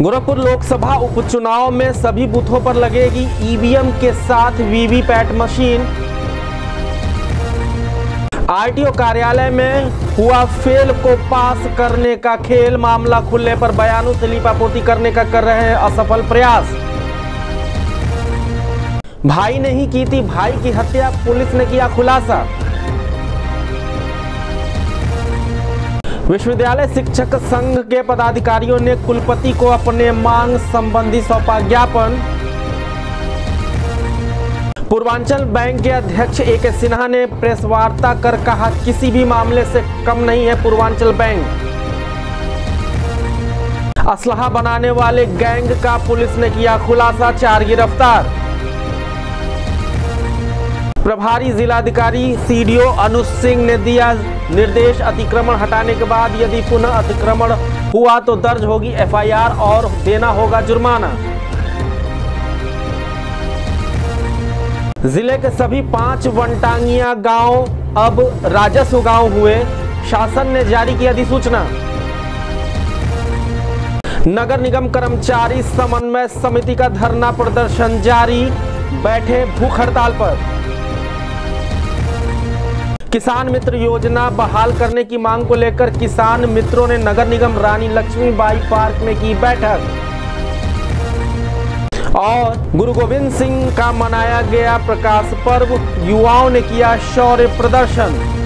गोरखपुर लोकसभा उपचुनाव में सभी बूथों पर लगेगी ईवीएम के साथ वीवीपैट मशीन। आरटीओ कार्यालय में हुआ फेल को पास करने का खेल। मामला खुलने पर बयानों से लिपापोती करने का कर रहे हैं असफल प्रयास। भाई ने ही की थी भाई की हत्या, पुलिस ने किया खुलासा। विश्वविद्यालय शिक्षक संघ के पदाधिकारियों ने कुलपति को अपने मांग संबंधी सौंपा ज्ञापन। पूर्वांचल बैंक के अध्यक्ष ए के सिन्हा ने प्रेस वार्ता कर कहा, किसी भी मामले से कम नहीं है पूर्वांचल बैंक। असलहा बनाने वाले गैंग का पुलिस ने किया खुलासा, चार गिरफ़्तार। प्रभारी जिलाधिकारी सीडीओ अनुज सिंह ने दिया निर्देश अतिक्रमण हटाने के बाद यदि पुनः अतिक्रमण हुआ तो दर्ज होगी एफआईआर और देना होगा जुर्माना। ज़िले के सभी पाँच वनटांगिया गाँव अब राजस्व गाँव हुए, शासन ने जारी की अधिसूचना। नगर निगम कर्मचारी समन्वय समिति का धरना प्रदर्शन जारी, बैठे भूख हड़ताल पर। किसान मित्र योजना बहाल करने की मांग को लेकर किसान मित्रों ने नगर निगम रानी लक्ष्मीबाई पार्क में की बैठक। और गुरु गोविंद सिंह का मनाया गया प्रकाश पर्व, युवाओं ने किया शौर्य प्रदर्शन।